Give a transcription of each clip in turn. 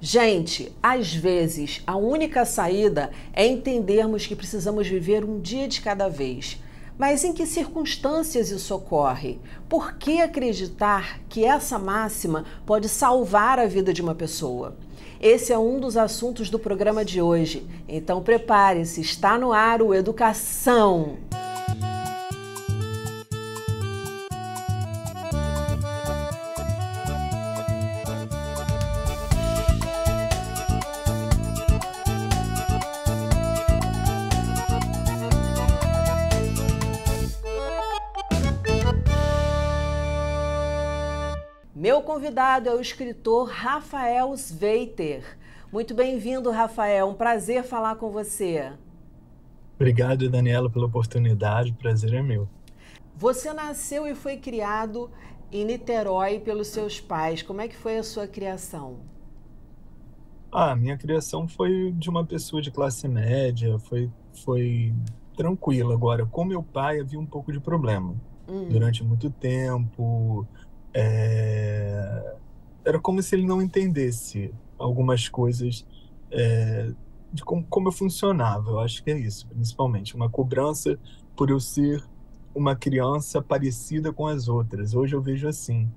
Gente, às vezes a única saída é entendermos que precisamos viver um dia de cada vez. Mas em que circunstâncias isso ocorre? Por que acreditar que essa máxima pode salvar a vida de uma pessoa? Esse é um dos assuntos do programa de hoje. Então prepare-se, está no ar o Educação. Convidado é o escritor Rafael Sveiter. Muito bem-vindo, Rafael. Um prazer falar com você. Obrigado, Daniela, pela oportunidade. O prazer é meu. Você nasceu e foi criado em Niterói pelos seus pais. Como é que foi a sua criação? Ah, minha criação foi de uma pessoa de classe média, foi, foi tranquila. Agora, com meu pai havia um pouco de problema. Hum. Durante muito tempo, é... Era como se ele não entendesse algumas coisas é... de como, como eu funcionava. Eu acho que é isso, principalmente. Uma cobrança por eu ser uma criança parecida com as outras. Hoje eu vejo assim.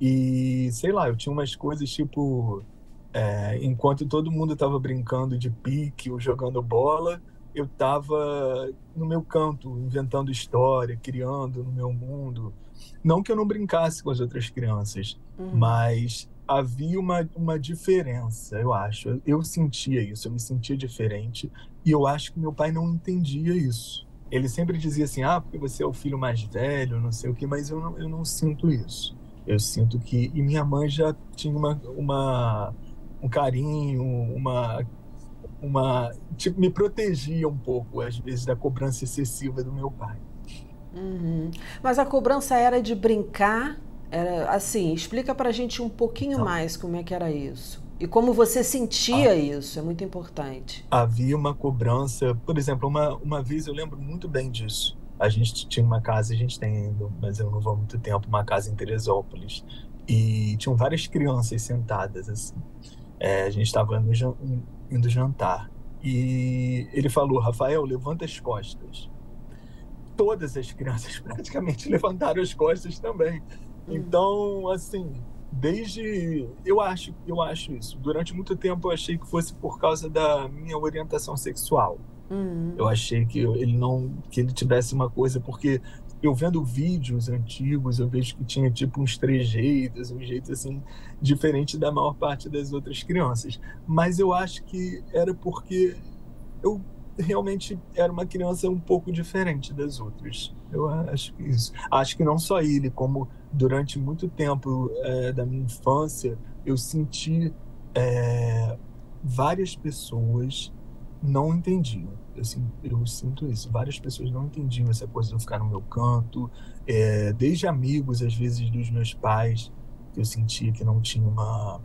E sei lá, eu tinha umas coisas tipo. É, enquanto todo mundo estava brincando de pique ou jogando bola, eu estava no meu canto, inventando história, criando no meu mundo. Não que eu não brincasse com as outras crianças, uhum. mas havia uma, uma diferença, eu acho. Eu sentia isso, eu me sentia diferente. E eu acho que meu pai não entendia isso. Ele sempre dizia assim: ah, porque você é o filho mais velho, não sei o quê, mas eu não, eu não sinto isso. Eu sinto que. E minha mãe já tinha uma, uma um carinho, uma. uma tipo, me protegia um pouco, às vezes, da cobrança excessiva do meu pai. Uhum. Mas a cobrança era de brincar? Era assim, explica pra gente um pouquinho Não. mais como é que era isso. E como você sentia ah, isso, é muito importante. Havia uma cobrança, por exemplo, uma, uma vez eu lembro muito bem disso. A gente tinha uma casa, a gente tem ainda, mas eu não vou há muito tempo, uma casa em Teresópolis. E tinham várias crianças sentadas, assim. É, a gente estava indo, indo jantar. E ele falou, Rafael, levanta as costas todas as crianças praticamente levantaram as costas também. Hum. Então, assim, desde eu acho, eu acho isso. Durante muito tempo eu achei que fosse por causa da minha orientação sexual. Uhum. Eu achei que ele não que ele tivesse uma coisa porque eu vendo vídeos antigos, eu vejo que tinha tipo uns trejeitos, um jeito assim diferente da maior parte das outras crianças. Mas eu acho que era porque eu realmente era uma criança um pouco diferente das outras. Eu acho que isso. Acho que não só ele, como durante muito tempo é, da minha infância, eu senti é, várias pessoas não entendiam. Assim, eu sinto isso. Várias pessoas não entendiam essa coisa de eu ficar no meu canto, é, desde amigos, às vezes, dos meus pais, que eu sentia que não tinha uma,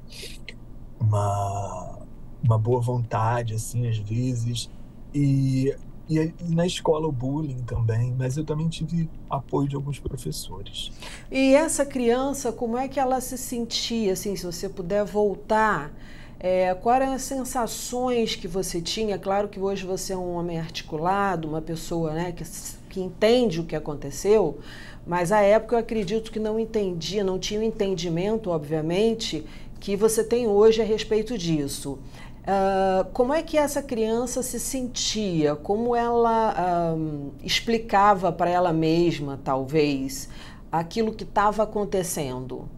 uma, uma boa vontade, assim, às vezes. E, e, e, na escola o bullying também, mas eu também tive apoio de alguns professores. E essa criança, como é que ela se sentia, assim, se você puder voltar, é, quais eram as sensações que você tinha? Claro que hoje você é um homem articulado, uma pessoa né, que, que entende o que aconteceu, mas à época eu acredito que não entendia, não tinha o entendimento, obviamente, que você tem hoje a respeito disso. Uh, como é que essa criança se sentia? Como ela uh, explicava para ela mesma, talvez, aquilo que estava acontecendo?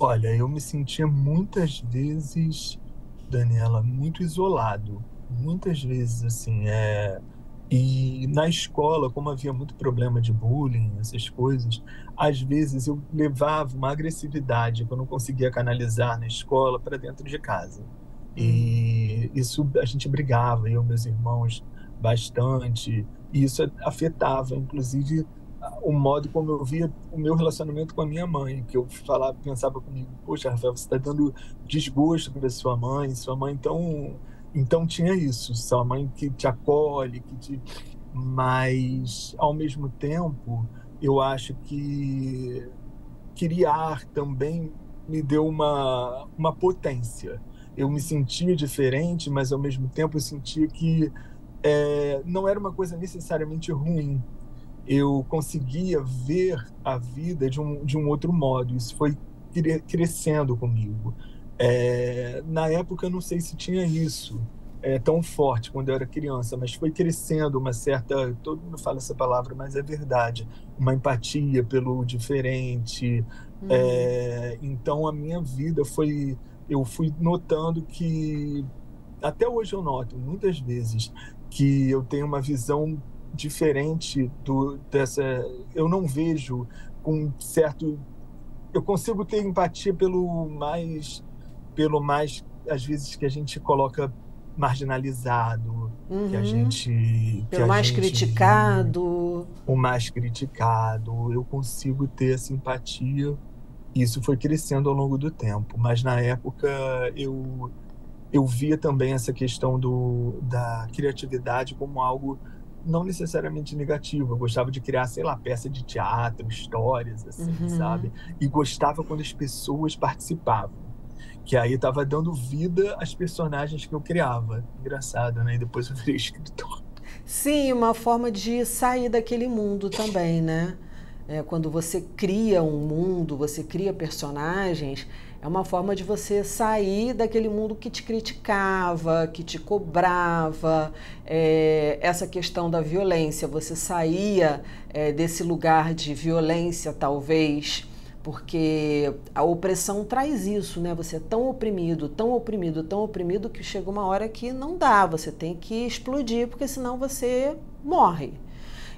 Olha, eu me sentia muitas vezes, Daniela, muito isolado. Muitas vezes, assim, é... E na escola, como havia muito problema de bullying, essas coisas, às vezes eu levava uma agressividade que eu não conseguia canalizar na escola para dentro de casa. E isso a gente brigava, eu e meus irmãos, bastante. E isso afetava, inclusive, o modo como eu via o meu relacionamento com a minha mãe, que eu falava, pensava comigo, poxa, Rafael, você está dando desgosto para sua mãe, sua mãe então, então tinha isso, sua mãe que te acolhe, que te, mas ao mesmo tempo eu acho que criar também me deu uma, uma potência. Eu me sentia diferente, mas ao mesmo tempo eu sentia que é, não era uma coisa necessariamente ruim. Eu conseguia ver a vida de um, de um outro modo. Isso foi crescendo comigo. É, na época, eu não sei se tinha isso é, tão forte quando eu era criança, mas foi crescendo uma certa. Todo mundo fala essa palavra, mas é verdade. Uma empatia pelo diferente. Uhum. É, então, a minha vida foi. Eu fui notando que. Até hoje eu noto, muitas vezes, que eu tenho uma visão diferente do dessa eu não vejo com certo eu consigo ter empatia pelo mais pelo mais às vezes que a gente coloca marginalizado uhum. que a uhum. gente pelo que mais gente, criticado o mais criticado eu consigo ter simpatia isso foi crescendo ao longo do tempo mas na época eu eu via também essa questão do, da criatividade como algo não necessariamente negativo. Eu gostava de criar, sei lá, peça de teatro, histórias, assim, uhum. sabe? E gostava quando as pessoas participavam. Que aí estava dando vida às personagens que eu criava. Engraçado, né? E depois eu virei escritor. Sim, uma forma de sair daquele mundo também, né? É, quando você cria um mundo, você cria personagens, é uma forma de você sair daquele mundo que te criticava, que te cobrava, é, essa questão da violência. Você saía é, desse lugar de violência, talvez, porque a opressão traz isso, né? Você é tão oprimido, tão oprimido, tão oprimido que chega uma hora que não dá, você tem que explodir, porque senão você morre.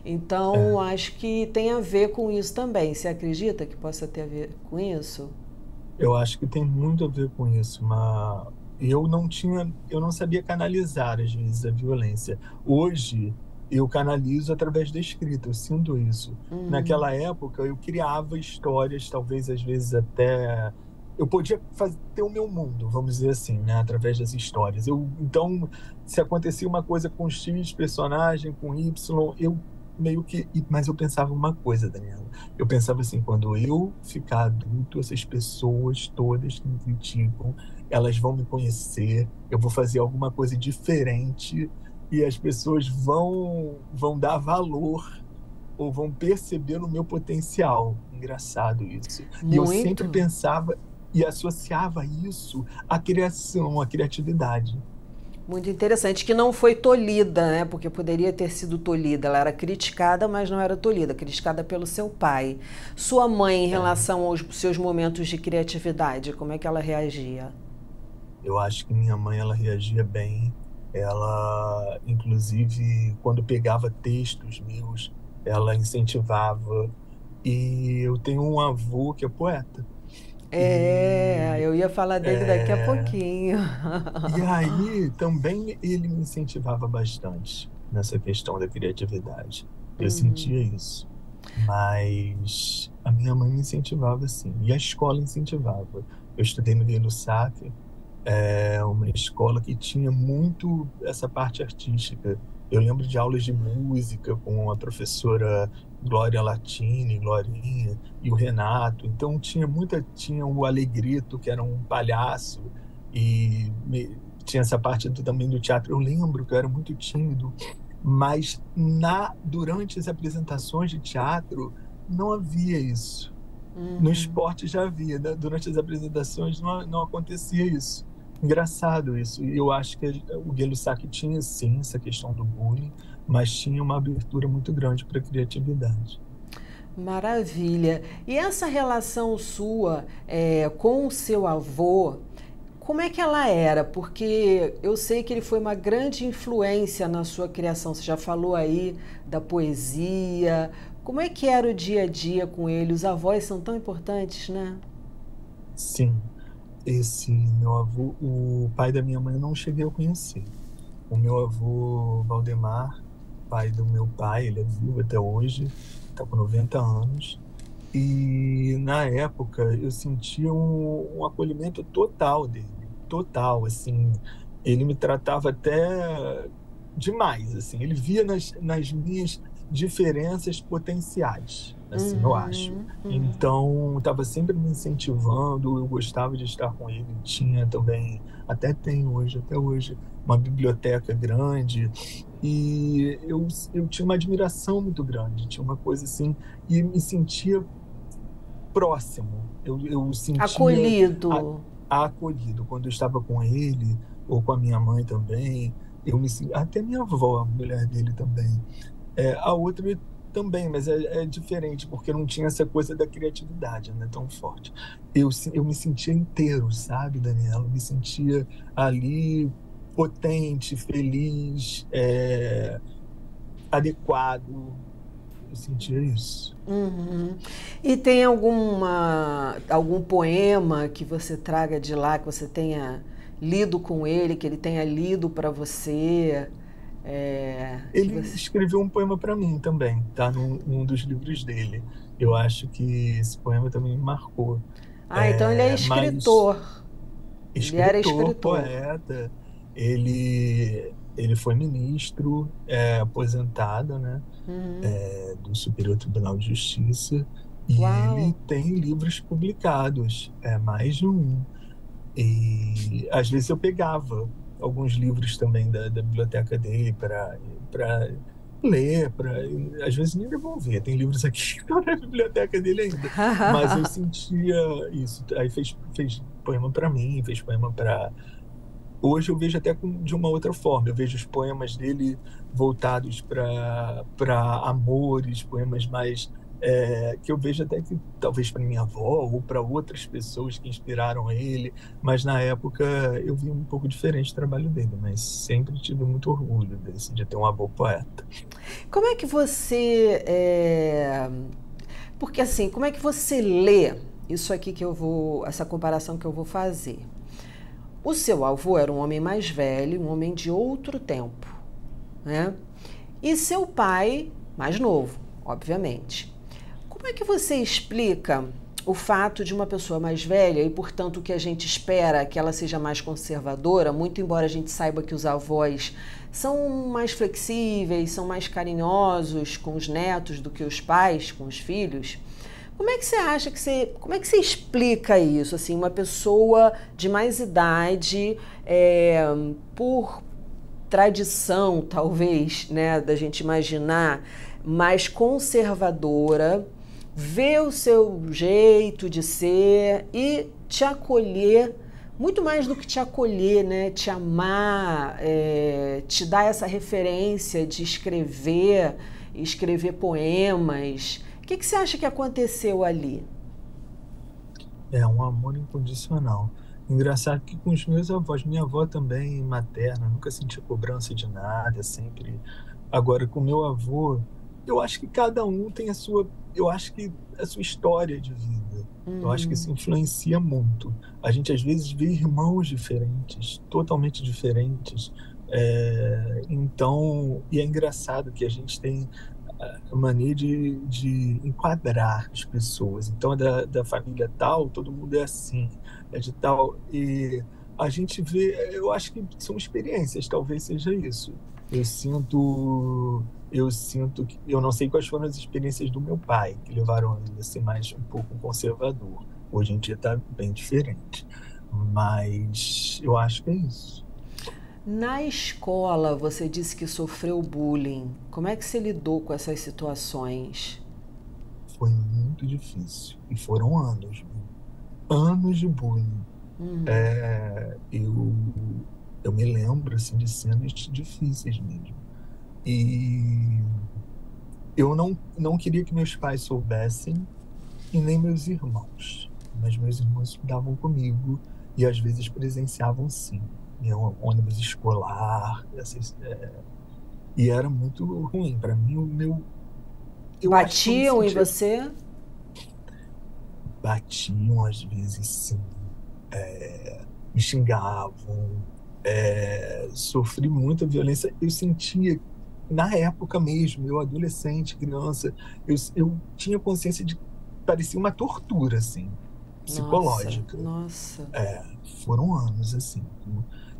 Então, é. acho que tem a ver com isso também. Você acredita que possa ter a ver com isso? Eu acho que tem muito a ver com isso, mas eu não tinha, eu não sabia canalizar às vezes a violência. Hoje eu canalizo através da escrita, eu sinto isso. Uhum. Naquela época eu criava histórias, talvez às vezes até eu podia fazer, ter o meu mundo, vamos dizer assim, né, através das histórias. Eu, então, se acontecia uma coisa com X personagem, com Y, eu meio que. Mas eu pensava uma coisa, Daniela. Eu pensava assim: quando eu ficar adulto, essas pessoas todas que me criticam, elas vão me conhecer, eu vou fazer alguma coisa diferente e as pessoas vão, vão dar valor ou vão perceber o meu potencial. Engraçado isso. Muito. E eu sempre pensava e associava isso à criação, à criatividade. Muito interessante, que não foi tolhida, né? Porque poderia ter sido tolhida. Ela era criticada, mas não era tolhida, criticada pelo seu pai. Sua mãe, em é. relação aos seus momentos de criatividade, como é que ela reagia? Eu acho que minha mãe ela reagia bem. Ela, inclusive, quando pegava textos meus, ela incentivava. E eu tenho um avô que é poeta. É, eu ia falar dele é, daqui a é. pouquinho. E aí também ele me incentivava bastante nessa questão da criatividade. Eu uhum. sentia isso. Mas a minha mãe me incentivava sim. E a escola incentivava. Eu estudei no Rio do Saque, é uma escola que tinha muito essa parte artística. Eu lembro de aulas de música com a professora Glória Latini, Glorinha e o Renato. Então tinha muita, tinha o Alegrito, que era um palhaço, e me, tinha essa parte do, também do teatro. Eu lembro que eu era muito tímido, mas na durante as apresentações de teatro não havia isso. Uhum. No esporte já havia, né? durante as apresentações não, não acontecia isso. Engraçado isso. Eu acho que o Guilherme Sacchi tinha sim essa questão do bullying, mas tinha uma abertura muito grande para a criatividade. Maravilha. E essa relação sua é, com o seu avô, como é que ela era? Porque eu sei que ele foi uma grande influência na sua criação. Você já falou aí da poesia. Como é que era o dia a dia com ele? Os avós são tão importantes, né? Sim. Esse meu avô, o pai da minha mãe, eu não cheguei a conhecer. O meu avô Valdemar, pai do meu pai, ele é vivo até hoje, está com 90 anos. E na época eu sentia um, um, acolhimento total dele, total, assim. Ele me tratava até demais, assim. Ele via nas, nas minhas diferenças potenciais, assim, Uhum, eu acho. uhum. Então, estava sempre me incentivando, eu gostava de estar com ele. Tinha também, até tem hoje, até hoje, uma biblioteca grande. E eu, eu tinha uma admiração muito grande, tinha uma coisa assim, e me sentia próximo. Eu, eu sentia Acolhido. a- acolhido. Quando eu estava com ele, ou com a minha mãe também, eu me até minha avó, a mulher dele também. É, a outra também, mas é, é diferente, porque não tinha essa coisa da criatividade, né, tão forte. Eu, eu me sentia inteiro, sabe, Daniela? Eu me sentia ali potente, feliz, é, adequado. Eu sentia isso. Uhum. E tem alguma, algum poema que você traga de lá, que você tenha lido com ele, que ele tenha lido para você? É, Ele você- escreveu um poema para mim também, tá num, num dos livros dele. Eu acho que esse poema também me marcou. Ah, então ele é É, mas- escritor. Ele era escritor. poeta. Ele, ele foi ministro, é, aposentado, né, Uhum. é, do Superior Tribunal de Justiça. E Uau. ele tem livros publicados, é, mais de um. E às vezes eu pegava alguns livros também da, da biblioteca dele para ler, para às vezes nem devolver. Tem livros aqui que estão na biblioteca dele ainda. Mas eu sentia isso. Aí fez, fez poema para mim, fez poema para. Hoje eu vejo até com, de uma outra forma. Eu vejo os poemas dele voltados para amores, poemas mais. É, que eu vejo até que talvez para minha avó ou para outras pessoas que inspiraram ele, mas na época eu vi um pouco diferente o trabalho dele, mas sempre tive muito orgulho desse, de ter um avô poeta. Como é que você. é, Porque assim, como é que você lê isso aqui que eu vou. essa comparação que eu vou fazer? O seu avô era um homem mais velho, um homem de outro tempo, né? E seu pai, mais novo, obviamente. Como é que você explica o fato de uma pessoa mais velha e, portanto, o que a gente espera que ela seja mais conservadora, muito embora a gente saiba que os avós são mais flexíveis, são mais carinhosos com os netos do que os pais com os filhos? Como é que você acha que você. Como é que você explica isso? Assim, uma pessoa de mais idade, é, por tradição, talvez, né, da gente imaginar, mais conservadora, ver o seu jeito de ser e te acolher, muito mais do que te acolher, né? Te amar, é, te dar essa referência de escrever, escrever poemas. O que, que você acha que aconteceu ali? É um amor incondicional. Engraçado que com os meus avós, minha avó também materna, nunca senti cobrança de nada, sempre. Agora com meu avô, eu acho que cada um tem a sua, eu acho que a sua história de vida. Eu acho que isso influencia muito. A gente às vezes vê irmãos diferentes, totalmente diferentes. É, então, e é engraçado que a gente tem a mania de, de enquadrar as pessoas. Então, é da, da família tal, todo mundo é assim, é de tal. E a gente vê, eu acho que são experiências, talvez seja isso. Eu sinto, eu sinto que, eu não sei quais foram as experiências do meu pai, que levaram ele a ser mais um pouco conservador. Hoje em dia está bem diferente. Mas eu acho que é isso. Na escola, você disse que sofreu bullying. Como é que você lidou com essas situações? Foi muito difícil. E foram anos. Anos de bullying. Hum. É, eu, eu me lembro assim, de cenas difíceis mesmo. E eu não, não queria que meus pais soubessem e nem meus irmãos. Mas meus irmãos estudavam comigo e às vezes presenciavam sim. Em um ônibus escolar. essas, é, e era muito ruim. Para mim, o meu. eu Batiam me em você? batiam às vezes sim, é, me xingavam, é, sofri muita violência. Eu sentia, na época mesmo, eu adolescente, criança, eu, eu tinha consciência de que parecia uma tortura, assim, psicológica. Nossa. nossa. É, foram anos assim.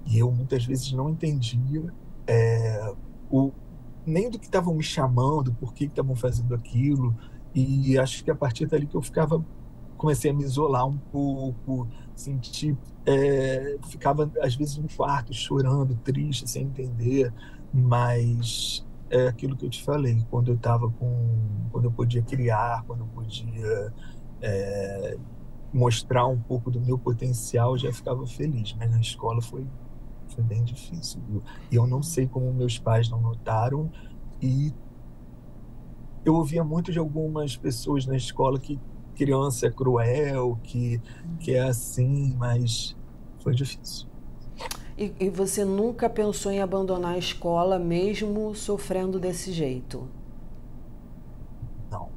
E eu muitas vezes não entendia é, o nem do que estavam me chamando, por que estavam fazendo aquilo. E acho que a partir dali que eu ficava, comecei a me isolar um pouco, sentir, é, ficava às vezes no quarto chorando, triste, sem entender, mas é aquilo que eu te falei, quando eu estava com, quando eu podia criar, quando eu podia é, mostrar um pouco do meu potencial, já ficava feliz. Mas na escola foi foi bem difícil, viu? E eu não sei como meus pais não notaram e eu ouvia muito de algumas pessoas na escola que criança é cruel, que, que é assim, mas foi difícil. E, e, você nunca pensou em abandonar a escola, mesmo sofrendo desse jeito? Não.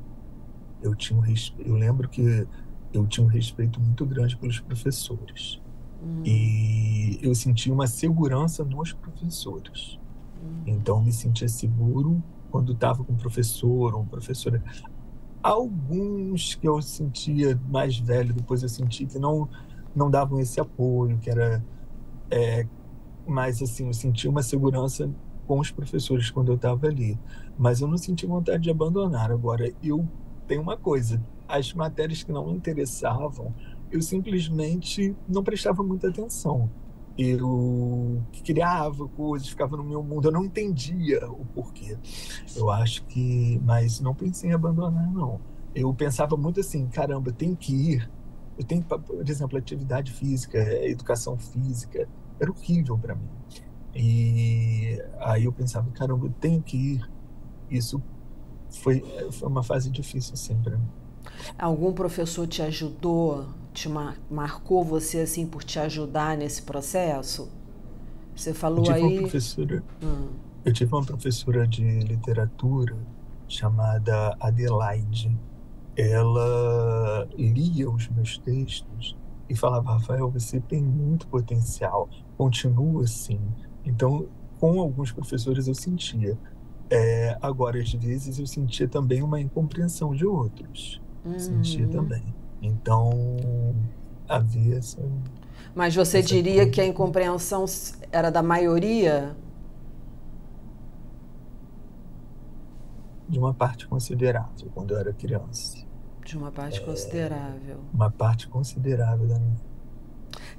Eu tinha um eu lembro que eu tinha um respeito muito grande pelos professores. Hum. E eu sentia uma segurança nos professores. Hum. Então, me sentia seguro quando estava com um professor ou professora. Alguns que eu sentia mais velho, depois eu senti que não, não davam esse apoio, que era. É, mas, assim, eu sentia uma segurança com os professores quando eu estava ali. Mas eu não senti vontade de abandonar. Agora, eu tenho uma coisa: as matérias que não me interessavam, eu simplesmente não prestava muita atenção. Eu criava coisas, ficava no meu mundo, eu não entendia o porquê. Eu acho que, mas não pensei em abandonar, não. Eu pensava muito assim, caramba, tem que ir. Eu tenho, por exemplo, atividade física, educação física, era horrível para mim. E aí eu pensava, caramba, eu tenho que ir. Isso foi, foi uma fase difícil sempre para mim. Algum professor te ajudou te mar marcou você assim por te ajudar nesse processo? Você falou eu tive aí. Uma professora, hum. Eu tive uma professora de literatura chamada Adelaide. Ela lia os meus textos e falava: Rafael, você tem muito potencial, continua assim. Então, com alguns professores eu sentia. É, agora, às vezes, eu sentia também uma incompreensão de outros. Uhum. Sentia também. Então, havia essa. Mas você essa diria coisa. que a incompreensão era da maioria? De uma parte considerável, quando eu era criança. De uma parte é, considerável. Uma parte considerável da minha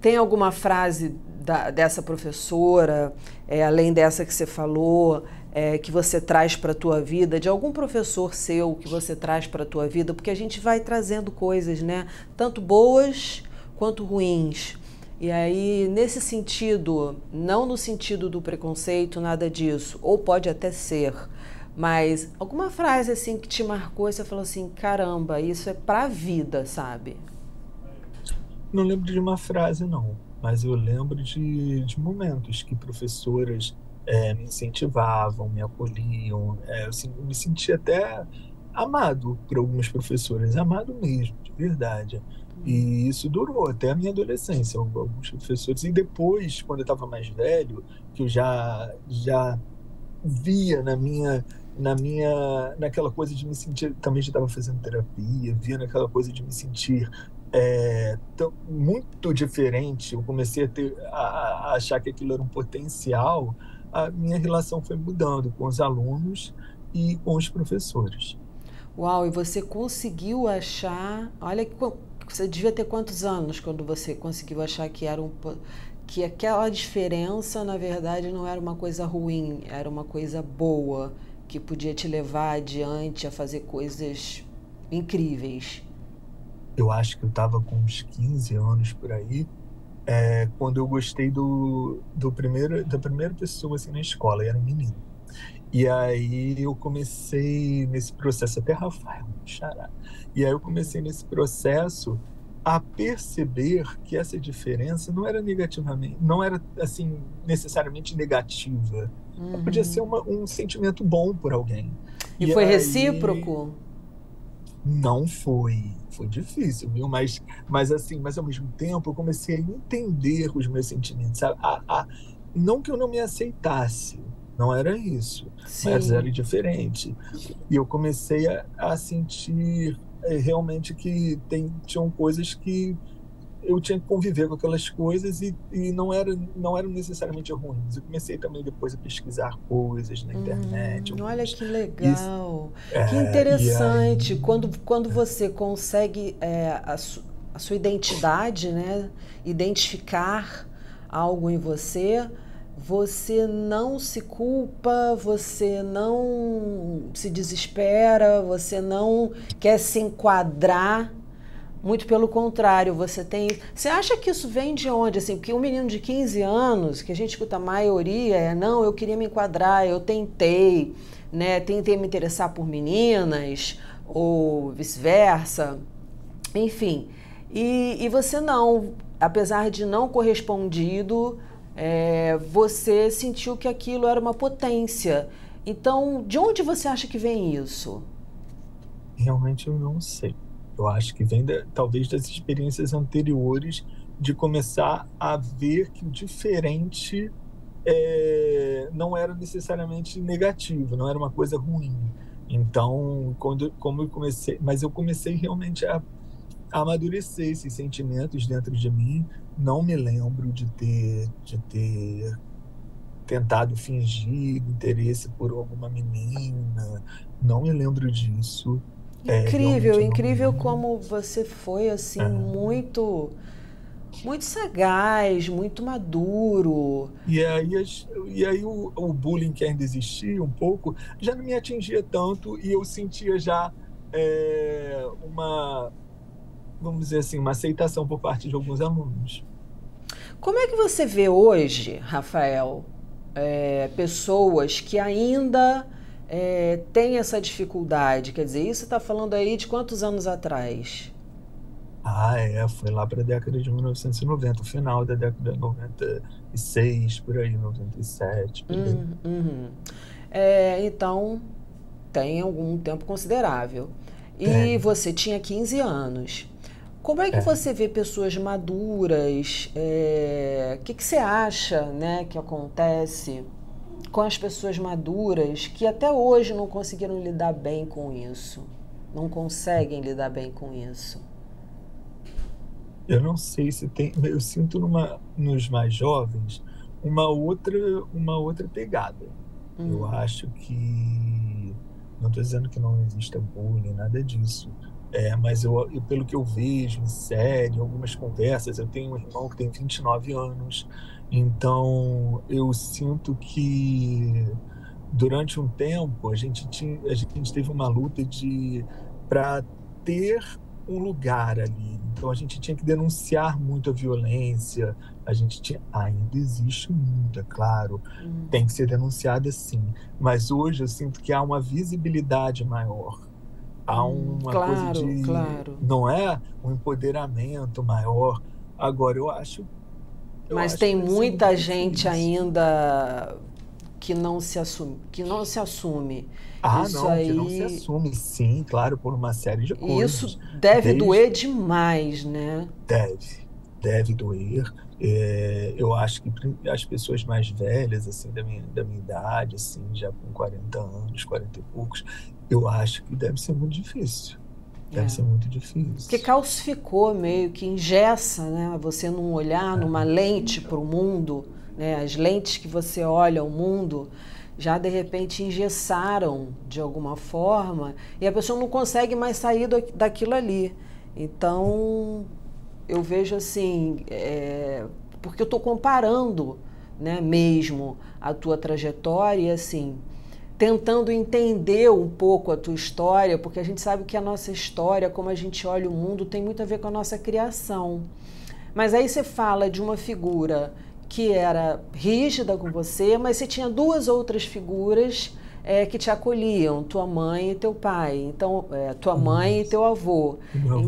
tem alguma frase da, dessa professora, é, além dessa que você falou, é, que você traz para a tua vida, de algum professor seu que você traz para a tua vida? Porque a gente vai trazendo coisas, né? Tanto boas quanto ruins. E aí, nesse sentido, não no sentido do preconceito, nada disso, ou pode até ser, mas alguma frase assim que te marcou e você falou assim: caramba, isso é para a vida, sabe? Não lembro de uma frase, não, mas eu lembro de, de momentos que professoras é, me incentivavam, me acolhiam. É, eu, me sentia até amado por algumas professoras, amado mesmo, de verdade. E isso durou até a minha adolescência, alguns professores. E depois, quando eu estava mais velho, que eu já, já via na minha na minha naquela coisa de me sentir também já estava fazendo terapia via naquela coisa de me sentir é, muito diferente. Eu comecei a, ter, a, a, achar que aquilo era um potencial. A minha relação foi mudando com os alunos e com os professores. Uau! E você conseguiu achar? Olha você devia ter quantos anos quando você conseguiu achar que era um que aquela diferença na verdade não era uma coisa ruim, era uma coisa boa que podia te levar adiante a fazer coisas incríveis eu acho que eu estava com uns 15 anos por aí, é, quando eu gostei do, do primeiro, da primeira pessoa assim, na escola, era um menino. E aí eu comecei nesse processo, até Rafael, xará. E aí eu comecei nesse processo a perceber que essa diferença não era negativamente, não era assim necessariamente negativa. Uhum. Podia ser uma, um sentimento bom por alguém. E, e foi aí, recíproco? Não foi foi difícil, viu? Mas, mas assim, mas ao mesmo tempo eu comecei a entender os meus sentimentos. A, a, a não que eu não me aceitasse, não era isso, Sim. mas era diferente. E eu comecei a, a sentir é, realmente que tem, tinham coisas que eu tinha que conviver com aquelas coisas e, e não, era, não eram necessariamente ruins. Eu comecei também depois a pesquisar coisas na internet. Hum, olha que legal, isso, que é, interessante. Aí... Quando, quando você consegue é, a, su, a sua identidade, né? identificar algo em você, você não se culpa, você não se desespera, você não quer se enquadrar muito pelo contrário, você tem. Você acha que isso vem de onde? Assim, porque um menino de 15 anos, que a gente escuta a maioria, é não, eu queria me enquadrar, eu tentei, né? Tentei me interessar por meninas, ou vice-versa. Enfim. E, e você não, apesar de não correspondido, é, você sentiu que aquilo era uma potência. Então, de onde você acha que vem isso? Realmente eu não sei. Eu acho que vem talvez das experiências anteriores de começar a ver que o diferente é, não era necessariamente negativo, não era uma coisa ruim. Então, quando como eu comecei, mas eu comecei realmente a, a amadurecer esses sentimentos dentro de mim. Não me lembro de ter de ter tentado fingir interesse por alguma menina. Não me lembro disso. É, incrível, é, incrível como você foi assim é. muito muito sagaz, muito maduro. E aí, e aí o, o, bullying que ainda existia um pouco já não me atingia tanto e eu sentia já é, uma, vamos dizer assim, uma aceitação por parte de alguns alunos. Como é que você vê hoje, Rafael, é, pessoas que ainda é, tem essa dificuldade? Quer dizer, isso está falando aí de quantos anos atrás? Ah, é, foi lá para a década de 1990, o final da década de 96, por aí, 97. Por aí. Uhum, uhum. É, então, tem algum tempo considerável. E é. você tinha 15 anos. Como é que é. você vê pessoas maduras? O é, que, que você acha né, que acontece? Com as pessoas maduras que até hoje não conseguiram lidar bem com isso, não conseguem lidar bem com isso? Eu não sei se tem, eu sinto numa, nos mais jovens uma outra, uma outra pegada. Hum. Eu acho que não estou dizendo que não exista bullying, nada disso. É, mas eu, eu, pelo que eu vejo em série, algumas conversas, eu tenho um irmão que tem 29 anos, então, eu sinto que durante um tempo a gente, tinha, a gente teve uma luta de para ter um lugar ali. Então a gente tinha que denunciar muito a violência. A gente tinha, ainda existe muita, claro, hum. tem que ser denunciada sim. Mas hoje eu sinto que há uma visibilidade maior. Há hum, uma claro, coisa de, claro. não é, um empoderamento maior. Agora eu acho mas tem muita gente ainda que não se assume, que não se assume. Ah, isso não, aí... que não se assume, sim, claro, por uma série de coisas. Isso deve Desde... doer demais, né? Deve, deve doer. É, eu acho que as pessoas mais velhas, assim, da minha, da minha idade, assim, já com 40 anos, 40 e poucos, eu acho que deve ser muito difícil. Deve é. ser muito difícil. Porque calcificou meio que engessa, né? Você não olhar é. numa lente para o mundo, né? As lentes que você olha o mundo já de repente engessaram de alguma forma e a pessoa não consegue mais sair do, daquilo ali. Então eu vejo assim, é, porque eu estou comparando, né? Mesmo a tua trajetória e assim tentando entender um pouco a tua história, porque a gente sabe que a nossa história, como a gente olha o mundo, tem muito a ver com a nossa criação. Mas aí você fala de uma figura que era rígida com você, mas você tinha duas outras figuras é, que te acolhiam, tua mãe e teu pai. Então, é, tua mãe e teu avô.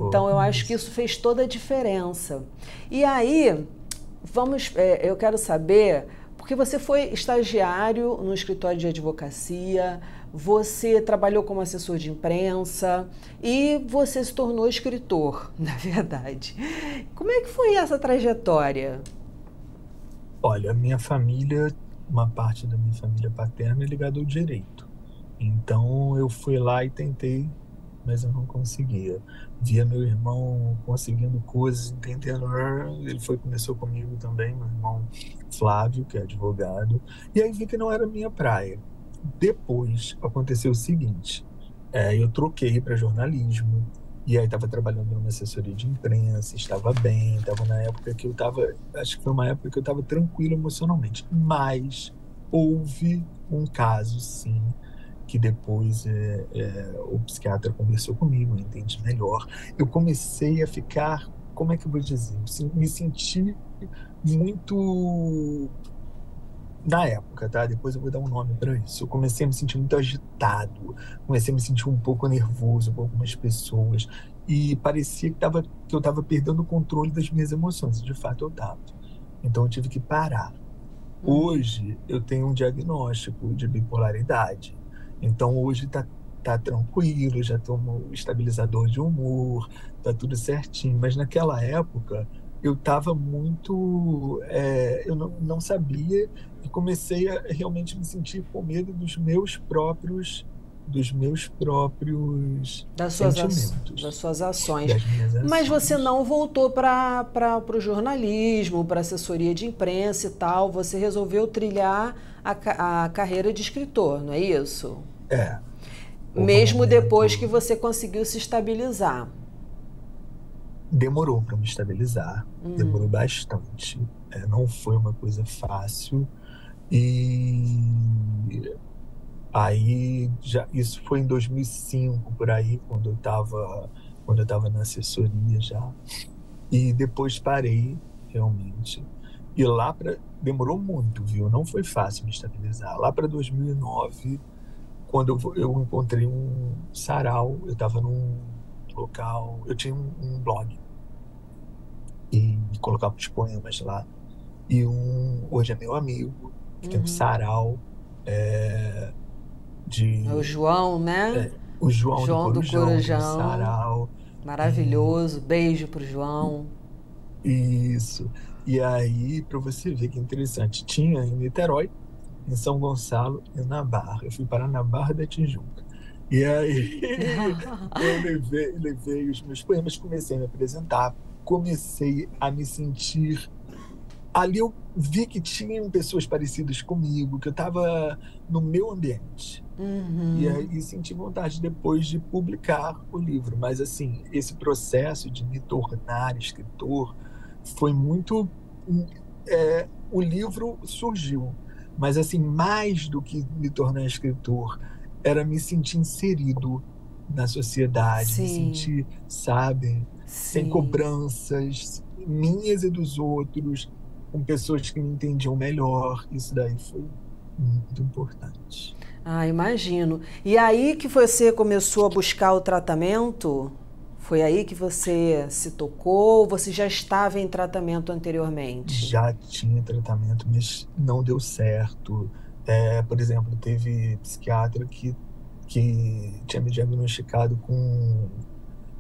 Então, eu acho que isso fez toda a diferença. E aí, vamos, é, eu quero saber porque você foi estagiário no escritório de advocacia, você trabalhou como assessor de imprensa e você se tornou escritor, na verdade. Como é que foi essa trajetória? Olha, minha família, uma parte da minha família paterna é ligada ao direito. Então eu fui lá e tentei mas eu não conseguia. Via meu irmão conseguindo coisas, entendendo. Ele foi começou comigo também, meu irmão Flávio, que é advogado, e aí vi que não era minha praia. Depois aconteceu o seguinte: é, eu troquei para jornalismo. E aí estava trabalhando numa assessoria de imprensa, estava bem, estava na época que eu estava, acho que foi uma época que eu estava tranquilo emocionalmente. Mas houve um caso, sim, que depois é, é, o psiquiatra conversou comigo, entendi melhor. Eu comecei a ficar, como é que eu vou dizer, me senti muito na época, tá? Depois eu vou dar um nome para isso. Eu comecei a me sentir muito agitado, comecei a me sentir um pouco nervoso com algumas pessoas e parecia que, tava, que eu estava perdendo o controle das minhas emoções. De fato, eu estava. Então eu tive que parar. Uhum. Hoje eu tenho um diagnóstico de bipolaridade. Então hoje está tá tranquilo, já tomo estabilizador de humor, tá tudo certinho. Mas naquela época eu estava muito. É, eu não, não sabia e comecei a realmente me sentir com medo dos meus próprios dos meus próprios das sentimentos. das suas ações. Das ações. Mas você não voltou para o jornalismo, para assessoria de imprensa e tal. Você resolveu trilhar a, a carreira de escritor, não é isso? É. Mesmo depois que você conseguiu se estabilizar demorou para me estabilizar, uhum. demorou bastante. É, não foi uma coisa fácil. E aí já isso foi em 2005 por aí quando eu estava quando eu estava na assessoria já. E depois parei realmente. E lá para demorou muito, viu? Não foi fácil me estabilizar. Lá para 2009, quando eu, eu encontrei um sarau, eu estava num local. Eu tinha um, um blog e colocava os poemas lá. E um hoje é meu amigo, que uhum. tem um uhum. sarau é, de. É o João, né? É, o João, João do Corujão. Do Corujão. sarau. Maravilhoso. E... Beijo pro João. Isso. E aí, para você ver que interessante, tinha em Niterói, em São Gonçalo e na Barra. Eu fui parar na Barra da Tijuca. E aí eu levei, levei os meus poemas, comecei a me apresentar, comecei a me sentir. Ali eu vi que tinham pessoas parecidas comigo, que eu estava no meu ambiente. Uhum. E aí senti vontade depois de publicar o livro. Mas, assim, esse processo de me tornar escritor foi muito. É, o livro surgiu, mas, assim, mais do que me tornar escritor, era me sentir inserido na sociedade, Sim. me sentir, sabe, Sim. sem cobranças minhas e dos outros, com pessoas que me entendiam melhor. Isso daí foi muito importante. Ah, imagino. E aí que você começou a buscar o tratamento? Foi aí que você se tocou ou você já estava em tratamento anteriormente? Já tinha tratamento, mas não deu certo. É, por exemplo, teve psiquiatra que, que tinha me diagnosticado com,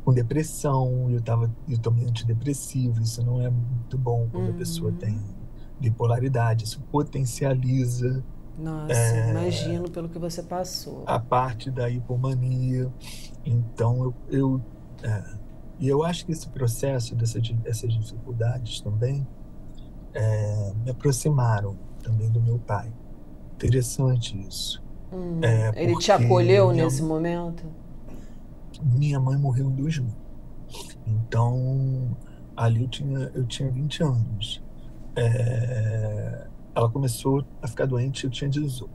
com depressão, eu, tava, eu tomei antidepressivo, isso não é muito bom quando uhum. a pessoa uhum. tem bipolaridade, isso potencializa. Nossa, é, imagino pelo que você passou. A parte da hipomania. Então, eu. eu é, e eu acho que esse processo, dessa, dessas dificuldades também, é, me aproximaram também do meu pai. Interessante isso. Hum, é, ele te acolheu minha, nesse momento? Minha mãe morreu em 2000. Então, ali eu tinha, eu tinha 20 anos. É, ela começou a ficar doente, eu tinha 18.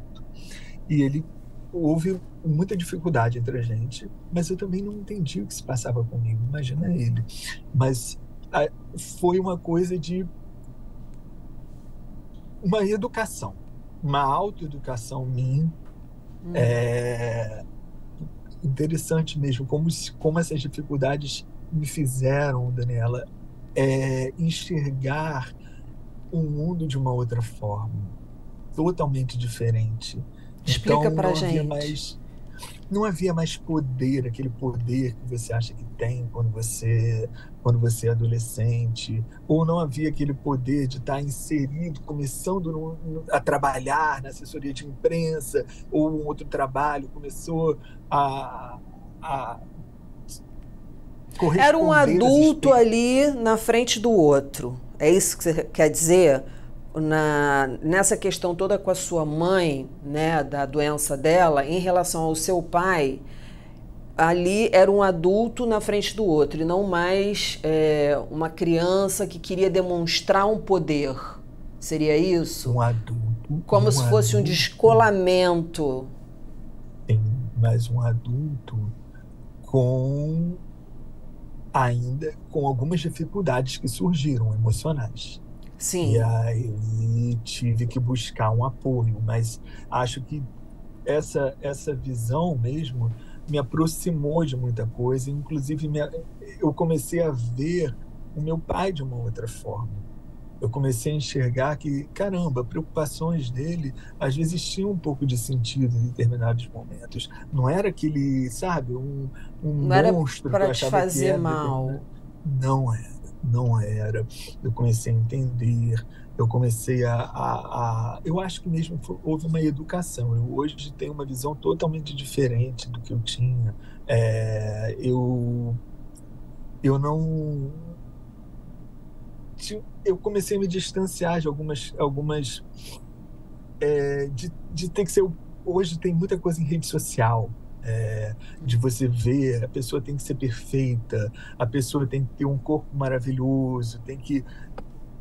E ele houve muita dificuldade entre a gente, mas eu também não entendi o que se passava comigo, imagina ele. Mas a, foi uma coisa de uma educação uma autoeducação minha. Hum. É interessante mesmo como, como essas dificuldades me fizeram, Daniela, é, enxergar o um mundo de uma outra forma, totalmente diferente. Explica então, pra gente. Mais, não havia mais poder, aquele poder que você acha que tem quando você, quando você é adolescente, ou não havia aquele poder de estar inserido, começando no, no, a trabalhar na assessoria de imprensa, ou um outro trabalho, começou a, a Era um adulto ali na frente do outro. É isso que você quer dizer? Na, nessa questão toda com a sua mãe, né, da doença dela, em relação ao seu pai, ali era um adulto na frente do outro e não mais é, uma criança que queria demonstrar um poder. Seria isso? Um adulto. Como um se fosse adulto. um descolamento. Sim, mas um adulto com ainda com algumas dificuldades que surgiram emocionais. Sim. E aí tive que buscar um apoio, mas acho que essa essa visão mesmo me aproximou de muita coisa, inclusive me, eu comecei a ver o meu pai de uma outra forma. Eu comecei a enxergar que, caramba, preocupações dele às vezes tinham um pouco de sentido em determinados momentos. Não era aquele, sabe, um, um não monstro para te fazer mal. Não era, não era. Eu comecei a entender, eu comecei a, a, a, eu acho que mesmo houve uma educação. Eu hoje tenho uma visão totalmente diferente do que eu tinha. É, eu eu não eu comecei a me distanciar de algumas algumas é, de, de ter que ser hoje tem muita coisa em rede social é, de você ver a pessoa tem que ser perfeita a pessoa tem que ter um corpo maravilhoso tem que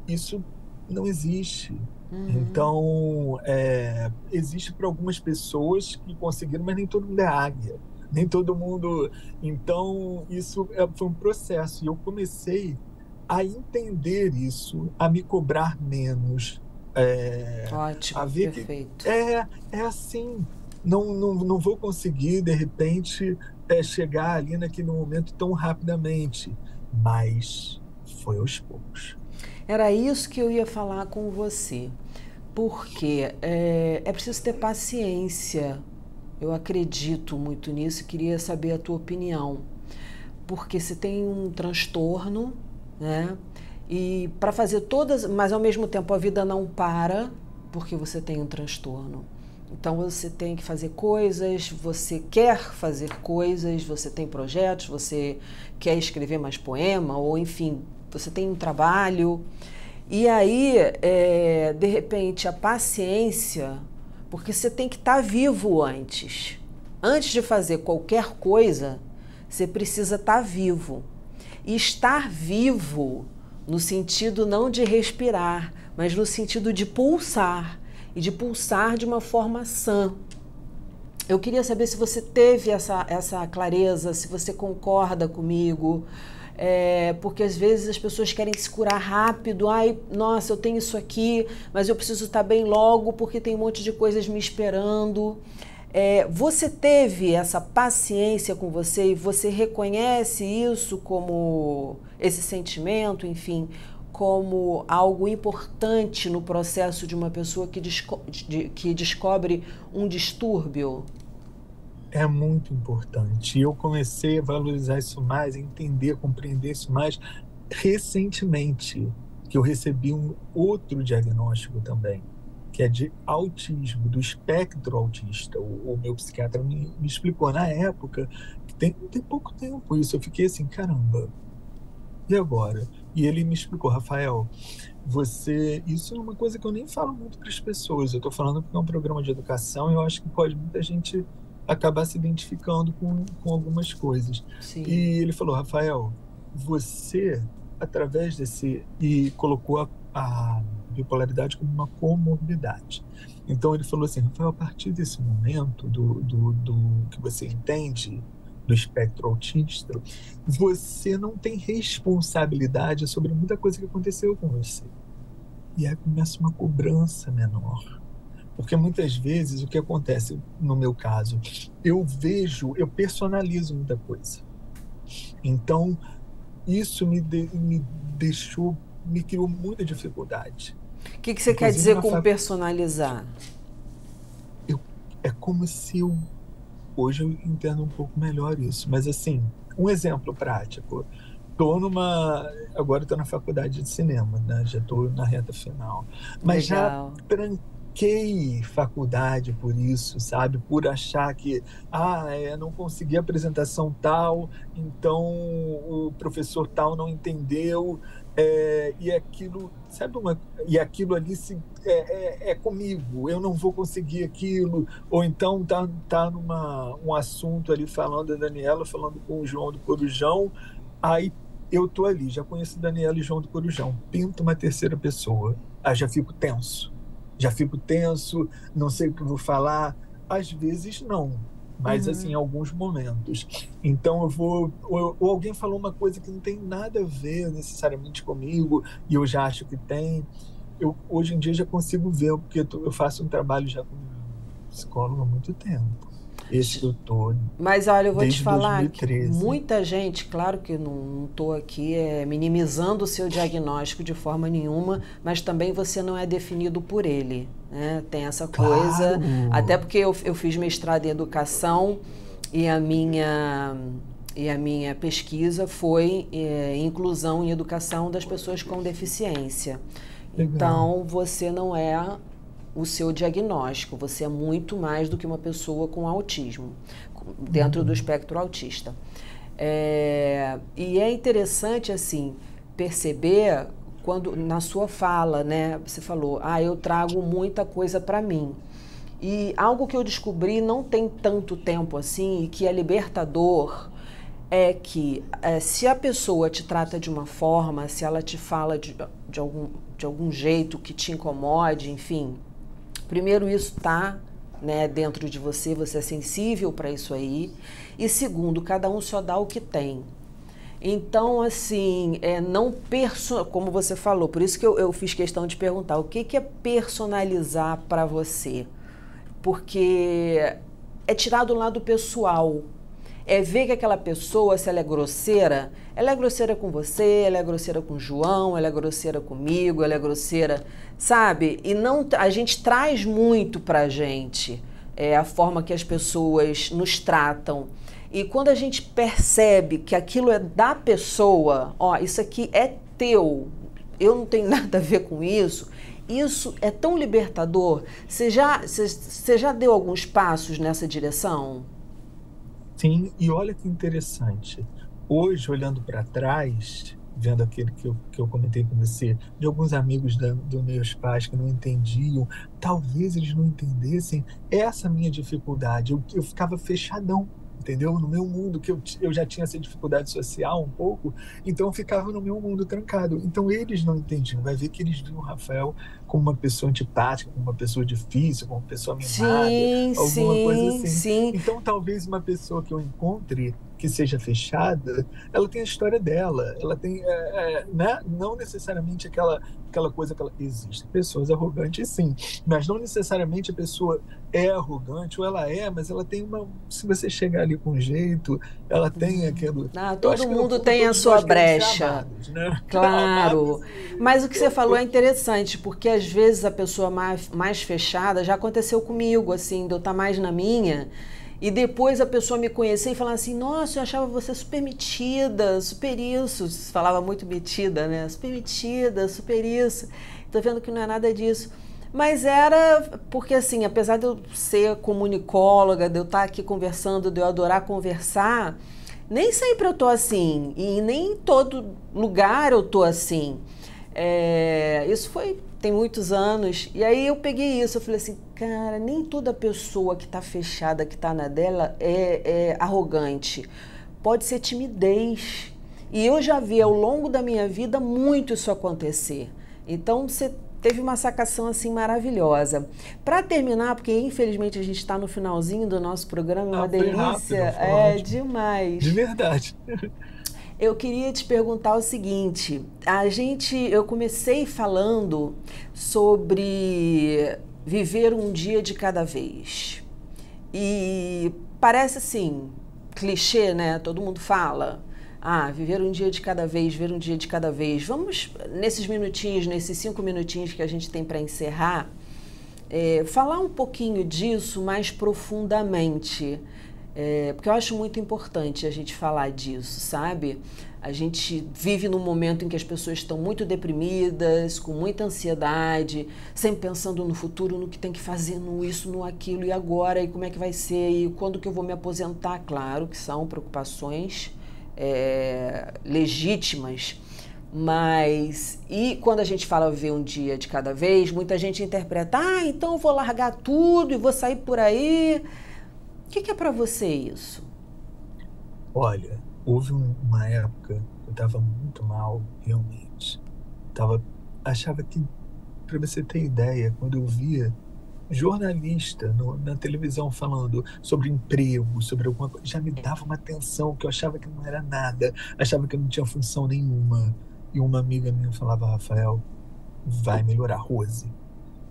isso não existe. Uhum. Então, é, existe para algumas pessoas que conseguiram, mas nem todo mundo é águia. Nem todo mundo. Então, isso é, foi um processo. E eu comecei a entender isso, a me cobrar menos. É, Ótimo, a ver perfeito. Que é, é assim. Não, não, não vou conseguir, de repente, é, chegar ali naquele momento tão rapidamente. Mas foi aos poucos. Era isso que eu ia falar com você, porque é, é, preciso ter paciência. Eu acredito muito nisso e queria saber a tua opinião. Porque se tem um transtorno, né? E para fazer todas, mas ao mesmo tempo a vida não para porque você tem um transtorno. Então você tem que fazer coisas, você quer fazer coisas, você tem projetos, você quer escrever mais poema, ou enfim, você tem um trabalho. E aí, é, de repente, a paciência, porque você tem que estar tá vivo antes. Antes de fazer qualquer coisa, você precisa estar tá vivo. E estar vivo no sentido não de respirar, mas no sentido de pulsar e de pulsar de uma forma sã. Eu queria saber se você teve essa, essa clareza, se você concorda comigo. É, porque às vezes as pessoas querem se curar rápido. Ai, nossa, eu tenho isso aqui, mas eu preciso estar bem logo porque tem um monte de coisas me esperando. É, você teve essa paciência com você e você reconhece isso como esse sentimento, enfim, como algo importante no processo de uma pessoa que, desco de, que descobre um distúrbio? É muito importante. E eu comecei a valorizar isso mais, a entender, a compreender isso mais recentemente, que eu recebi um outro diagnóstico também, que é de autismo, do espectro autista. O, o meu psiquiatra me, me, explicou na época, que tem, tem pouco tempo isso. Eu fiquei assim, caramba, e agora? E ele me explicou, Rafael, você. Isso é uma coisa que eu nem falo muito para as pessoas. Eu estou falando porque é um programa de educação e eu acho que pode muita gente acabar se identificando com, com algumas coisas. Sim. E ele falou, Rafael, você, através desse. E colocou a, a bipolaridade como uma comorbidade. Então ele falou assim, Rafael, a partir desse momento do, do, do que você entende do espectro autista, você não tem responsabilidade sobre muita coisa que aconteceu com você. E aí começa uma cobrança menor. Porque muitas vezes o que acontece no meu caso, eu vejo, eu personalizo muita coisa. Então, isso me, de, me deixou, me criou muita dificuldade. O que, que você Inclusive, quer dizer com fac... personalizar? Eu, é como se eu. Hoje eu entendo um pouco melhor isso, mas assim, um exemplo prático. Estou numa. Agora estou na faculdade de cinema, né? já estou na reta final. Mas Legal. já tranquei faculdade por isso, sabe? Por achar que, ah, é, não consegui apresentação tal, então o professor tal não entendeu, é, e aquilo, sabe uma, e aquilo ali se, é, é, é, comigo, eu não vou conseguir aquilo, ou então tá, tá numa, um assunto ali falando a Daniela, falando com o João do Corujão, aí eu tô ali, já conheço Daniela e João do Corujão, pinto uma terceira pessoa, aí já fico tenso, já fico tenso, não sei o que vou falar, às vezes não, mas uhum. assim, em alguns momentos. Então eu vou. Ou, ou, alguém falou uma coisa que não tem nada a ver necessariamente comigo, e eu já acho que tem. Eu, hoje em dia já consigo ver, porque eu faço um trabalho já com psicólogo há muito tempo esse doutor. Mas olha, eu vou te falar 2013. que muita gente, claro que não estou aqui é, minimizando o seu diagnóstico de forma nenhuma, mas também você não é definido por ele. Né? Tem essa coisa. Claro. Até porque eu, eu fiz mestrado em educação e a minha e a minha pesquisa foi é, inclusão em educação das pessoas com deficiência. Legal. Então, você não é o seu diagnóstico. Você é muito mais do que uma pessoa com autismo, dentro do uhum. espectro autista. É, e é interessante, assim, perceber quando na sua fala, né, você falou, ah, eu trago muita coisa para mim. E algo que eu descobri não tem tanto tempo assim e que é libertador é que é, se a pessoa te trata de uma forma, se ela te fala de, de, algum, de algum jeito que te incomode, enfim, Primeiro, isso está né, dentro de você, você é sensível para isso aí. E segundo, cada um só dá o que tem. Então, assim, é, não perso como você falou, por isso que eu, eu fiz questão de perguntar, o que, que é personalizar para você? Porque é tirar do lado pessoal, é ver que aquela pessoa, se ela é grosseira, ela é grosseira com você, ela é grosseira com o João, ela é grosseira comigo, ela é grosseira, sabe? E não a gente traz muito pra gente é, a forma que as pessoas nos tratam. E quando a gente percebe que aquilo é da pessoa, ó, isso aqui é teu, eu não tenho nada a ver com isso, isso é tão libertador. Você já, você, você já deu alguns passos nessa direção? Sim, e olha que interessante. Hoje, olhando para trás, vendo aquele que eu, que eu comentei com você, de alguns amigos da, dos meus pais que não entendiam, talvez eles não entendessem essa minha dificuldade. Eu, eu ficava fechadão entendeu? No meu mundo, que eu, eu já tinha essa dificuldade social um pouco, então eu ficava no meu mundo trancado. Então eles não entendiam. Vai ver que eles viam o Rafael como uma pessoa antipática, como uma pessoa difícil, como uma pessoa mimada, sim, alguma sim, coisa assim. Sim. Então talvez uma pessoa que eu encontre que seja fechada, ela tem a história dela, ela tem, é, é, né? não necessariamente aquela aquela coisa que ela existe pessoas arrogantes sim, mas não necessariamente a pessoa é arrogante ou ela é, mas ela tem uma, se você chegar ali com jeito, ela tem uhum. aquilo. Ah, todo mundo tem a sua brecha, amados, né? claro. Mas o que você falou é interessante porque às vezes a pessoa mais, mais fechada já aconteceu comigo, assim, de eu estar mais na minha e depois a pessoa me conhecer e falar assim: Nossa, eu achava você super metida, super isso. Falava muito metida, né? Super metida, super isso. Tô vendo que não é nada disso. Mas era porque, assim, apesar de eu ser comunicóloga, de eu estar aqui conversando, de eu adorar conversar, nem sempre eu tô assim. E nem em todo lugar eu tô assim. É, isso foi tem muitos anos. E aí eu peguei isso, eu falei assim, cara, nem toda pessoa que está fechada, que está na dela, é, é arrogante. Pode ser timidez. E eu já vi ao longo da minha vida muito isso acontecer. Então você teve uma sacação assim maravilhosa. Para terminar, porque infelizmente a gente está no finalzinho do nosso programa, é uma ah, delícia, rápido, é demais. De verdade. Eu queria te perguntar o seguinte: a gente, eu comecei falando sobre viver um dia de cada vez. E parece assim, clichê, né? Todo mundo fala. Ah, viver um dia de cada vez, ver um dia de cada vez. Vamos, nesses minutinhos, nesses cinco minutinhos que a gente tem para encerrar, é, falar um pouquinho disso mais profundamente. É, porque eu acho muito importante a gente falar disso, sabe? A gente vive num momento em que as pessoas estão muito deprimidas, com muita ansiedade, sempre pensando no futuro, no que tem que fazer, no isso, no aquilo, e agora, e como é que vai ser, e quando que eu vou me aposentar. Claro que são preocupações é, legítimas, mas e quando a gente fala ver um dia de cada vez, muita gente interpreta: ah, então eu vou largar tudo e vou sair por aí. O que, que é para você isso? Olha, houve uma época que eu estava muito mal, realmente. Tava, achava que, para você ter ideia, quando eu via jornalista no, na televisão falando sobre emprego, sobre alguma coisa, já me dava uma atenção que eu achava que não era nada, achava que não tinha função nenhuma. E uma amiga minha falava, Rafael, vai melhorar, Rose,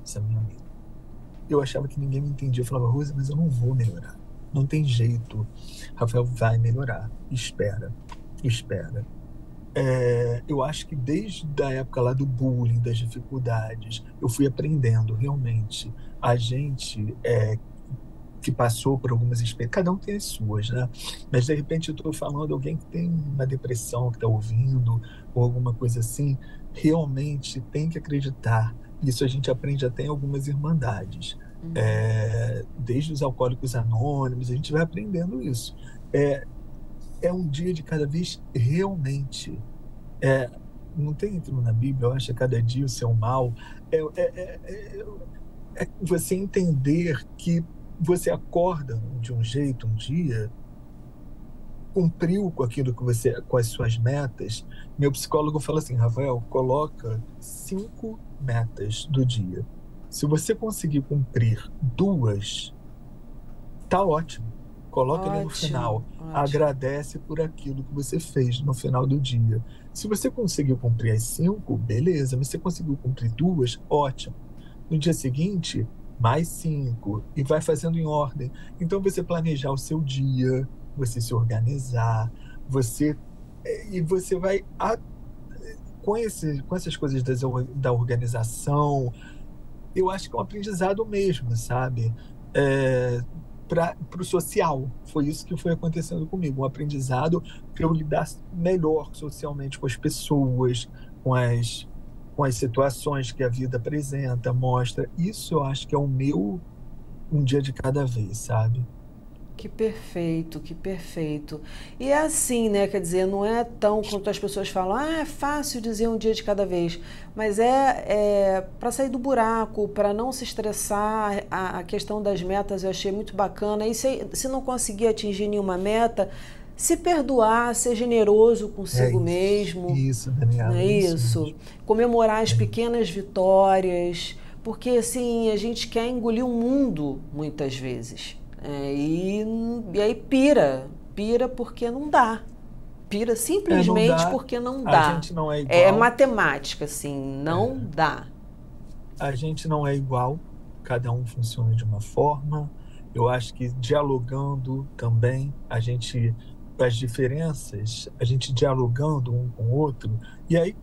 essa minha amiga. Eu achava que ninguém me entendia. Eu falava, Rose, mas eu não vou melhorar. Não tem jeito. Rafael vai melhorar. Espera, espera. É, eu acho que desde a época lá do bullying, das dificuldades, eu fui aprendendo realmente. A gente é, que passou por algumas experiências, cada um tem as suas, né? Mas de repente eu estou falando alguém que tem uma depressão, que está ouvindo, ou alguma coisa assim, realmente tem que acreditar. Isso a gente aprende até em algumas irmandades. É, desde os alcoólicos anônimos, a gente vai aprendendo isso. É, é um dia de cada vez realmente. É, não tem aquilo na Bíblia, eu acho, cada dia o seu mal. É, é, é, é, é você entender que você acorda de um jeito um dia, cumpriu com aquilo que você, com as suas metas. Meu psicólogo fala assim, Rafael, coloca cinco metas do dia. Se você conseguir cumprir duas, tá ótimo. Coloca ótimo, ali no final. Ótimo. Agradece por aquilo que você fez no final do dia. Se você conseguiu cumprir as cinco, beleza. Mas se você conseguiu cumprir duas, ótimo. No dia seguinte, mais cinco. E vai fazendo em ordem. Então, você planejar o seu dia, você se organizar, você. Eh, e você vai. A, com, esse, com essas coisas das, da organização, eu acho que é um aprendizado mesmo, sabe? É, para o social. Foi isso que foi acontecendo comigo, um aprendizado para eu lidar melhor socialmente com as pessoas, com as, com as situações que a vida apresenta, mostra. Isso eu acho que é o meu um dia de cada vez, sabe? Que perfeito, que perfeito. E é assim, né? Quer dizer, não é tão quanto as pessoas falam, ah, é fácil dizer um dia de cada vez. Mas é, é para sair do buraco, para não se estressar. A, a, questão das metas eu achei muito bacana. E se, se não conseguir atingir nenhuma meta, se perdoar, ser generoso consigo é mesmo. Isso, Daniela. É isso? isso? Comemorar as é. pequenas vitórias. Porque, assim, a gente quer engolir o mundo muitas vezes. É, e, e aí pira, pira porque não dá. Pira simplesmente é, não porque não dá. A gente não é igual. É matemática, assim, não é. dá. A gente não é igual, cada um funciona de uma forma. Eu acho que dialogando também, a gente as diferenças, a gente dialogando um com o outro, e aí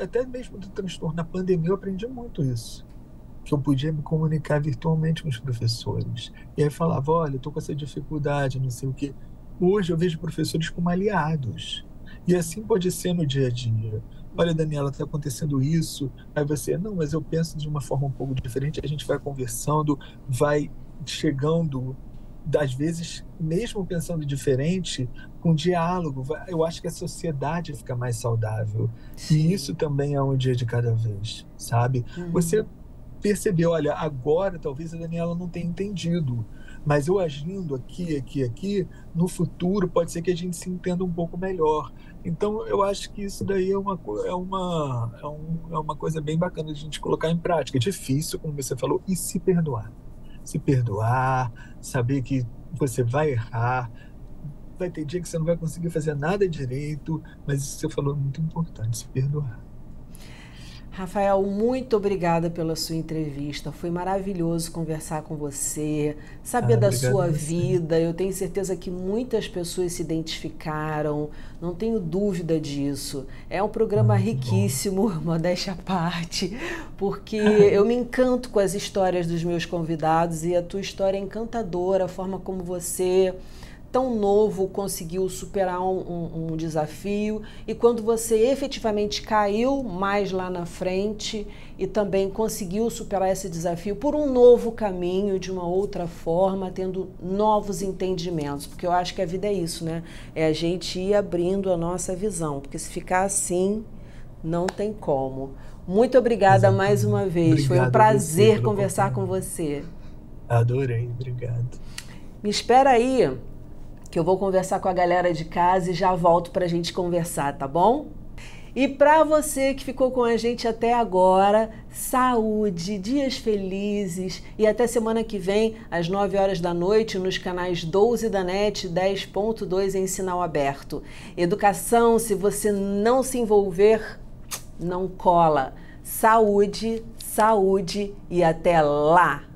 até mesmo do transtorno da pandemia eu aprendi muito isso que eu podia me comunicar virtualmente com os professores. E aí falava, olha, estou com essa dificuldade, não sei o quê. Hoje eu vejo professores como aliados. E assim pode ser no dia a dia. Olha, Daniela, está acontecendo isso. Aí você, não, mas eu penso de uma forma um pouco diferente. A gente vai conversando, vai chegando, às vezes, mesmo pensando diferente, com diálogo. Eu acho que a sociedade fica mais saudável. Sim. E isso também é um dia de cada vez, sabe? Uhum. Você perceber, olha, agora talvez a Daniela não tenha entendido, mas eu agindo aqui, aqui, aqui, no futuro pode ser que a gente se entenda um pouco melhor. Então eu acho que isso daí é uma, é uma, é, um, é uma coisa bem bacana de a gente colocar em prática. É difícil, como você falou, e se perdoar. Se perdoar, saber que você vai errar, vai ter dia que você não vai conseguir fazer nada direito, mas isso que você falou é muito importante, se perdoar. Rafael, muito obrigada pela sua entrevista. Foi maravilhoso conversar com você, saber ah, da sua vida. Eu tenho certeza que muitas pessoas se identificaram, não tenho dúvida disso. É um programa riquíssimo, bom. modéstia à parte, porque eu me encanto com as histórias dos meus convidados e a tua história é encantadora, a forma como você tão novo conseguiu superar um, um, um, desafio e quando você efetivamente caiu mais lá na frente e também conseguiu superar esse desafio por um novo caminho, de uma outra forma, tendo novos entendimentos. Porque eu acho que a vida é isso, né? É a gente ir abrindo a nossa visão, porque se ficar assim, não tem como. Muito obrigada Exatamente. mais uma vez. Obrigado Foi um prazer conversar com você. Adorei, obrigado. Me espera aí, que eu vou conversar com a galera de casa e já volto para a gente conversar, tá bom? E para você que ficou com a gente até agora, saúde, dias felizes e até semana que vem, às 9 horas da noite, nos canais 12 da NET 10.2 em sinal aberto. Educação, se você não se envolver, não cola. Saúde, saúde e até lá!